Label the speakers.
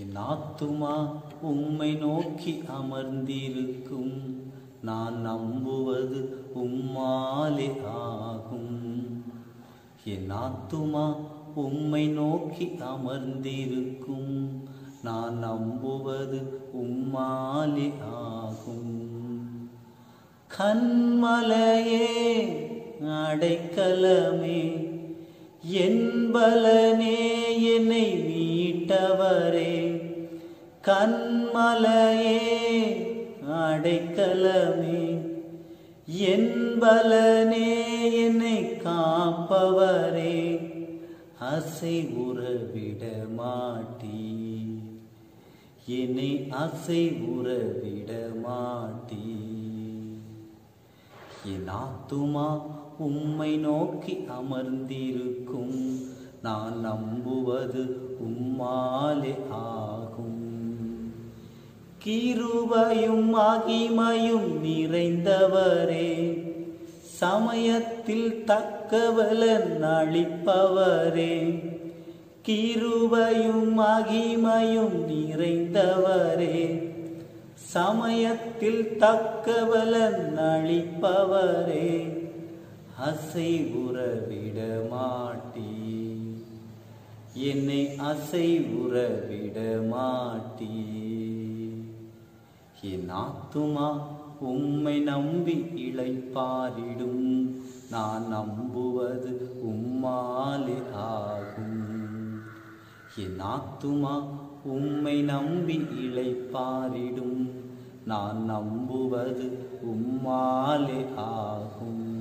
Speaker 1: என் ஆத்துமா உம்மை நோக்கி அமர்ந்திருக்கும். நான் நம்புவது உம்மாலே ஆகும். என் ஆத்துமா உம்மை நோக்கி அமர்ந்திருக்கும். நான் நம்புவது உம்மாலே ஆகும். கண்மலையே அடைக்கலமே என்பலனே மீட்டவரே கண்மலையே அடைக்கலமே. என்பலனே என்னை காப்பவரே அசை உறவிட மாட்டீ என்னை அசை உறவிட மாட்டீ என் ஆத்துமா உம்மை நோக்கி அமர்ந்திருக்கும். நான் நம்புவது உம்மாலே ஆகும். கிருபையும் மகிமையும் நிறைந்தவரே சமயத்தில் தக்கவலன் அளிப்பவரே. கிருபையும் மகிமையும் நிறைந்தவரே சமயத்தில் தக்கவலன் அளிப்பவரே. அசை உறவிட மாட்டீ என்னை அசை உறவிட மாட்டி என் ஆத்துமா உம்மை நம்பி இழைப்பாரிடும் நான் நம்புவது உம்மாலே ஆகும். என் ஆத்துமா உம்மை நம்பி இழைப்பாரிடும் நான் நம்புவது உம்மாலே ஆகும்.